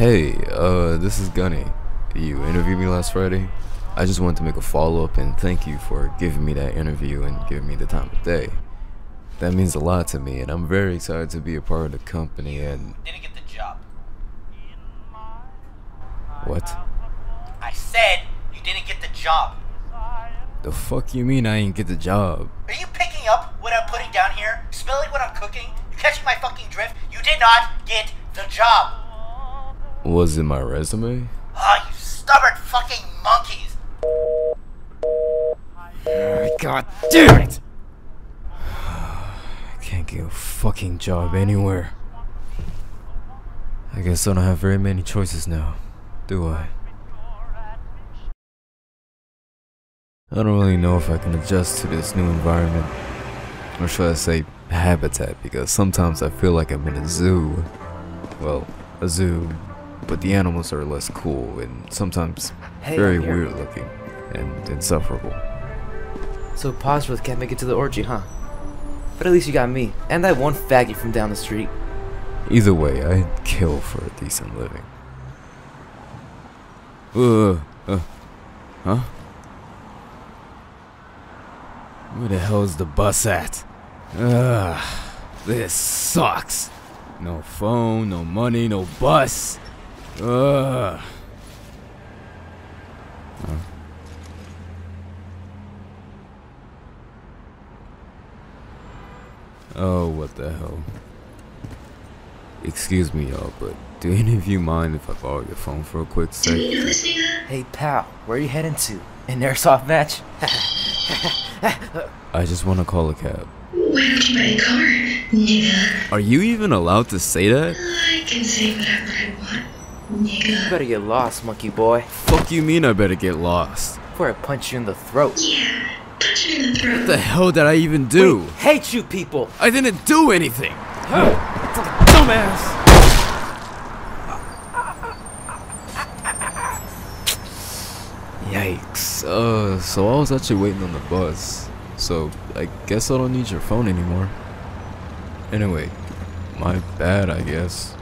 Hey, uh, this is Gunny. You interviewed me last Friday. I just wanted to make a follow up and thank you for giving me that interview and giving me the time of day. That means a lot to me, and I'm very excited to be a part of the company. And Didn't get the job. what? I said you didn't get the job. The fuck you mean I ain't get the job? Are you picking up what I'm putting down here? Smelling what I'm cooking? You catching my fucking drift? You did not get the job. Was it my resume? Ah, you stubborn fucking monkeys. God damn it! I can't get a fucking job anywhere. I guess I don't have very many choices now, do I? I don't really know if I can adjust to this new environment. Or should I say habitat, because sometimes I feel like I'm in a zoo. Well, a zoo, but the animals are less cool and sometimes Hey, very weird looking and insufferable. So Bosworth can't make it to the orgy, huh? But at least you got me, and that one faggot from down the street. Either way, I'd kill for a decent living. Uh, uh, huh? Where the hell is the bus at? Ugh, this sucks. No phone, no money, no bus. Ugh. Huh? Oh, what the hell? Excuse me, y'all, but do any of you mind if I borrow your phone for a quick sec? Hey pal, where are you heading to? An airsoft match? I just want to call a cab. Why don't you buy a car, nigga? Are you even allowed to say that? I can say whatever I want, You better get lost, monkey boy, Fuck you mean I better get lost? before I punch you in the throat. Yeah, punch him in the throat. What the hell did I even do? Hate you people! I didn't do anything! Dumbass! Yikes. Uh, so I was actually waiting on the bus. So I guess I don't need your phone anymore. Anyway, my bad, I guess.